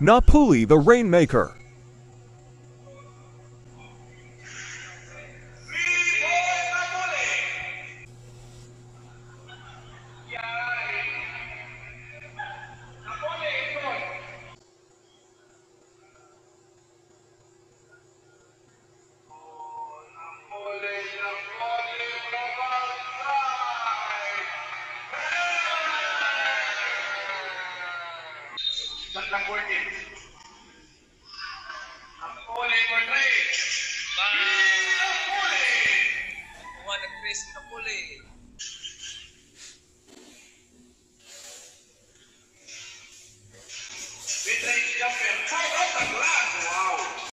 Napuli the Rainmaker. Kuha ng Chris Napoli.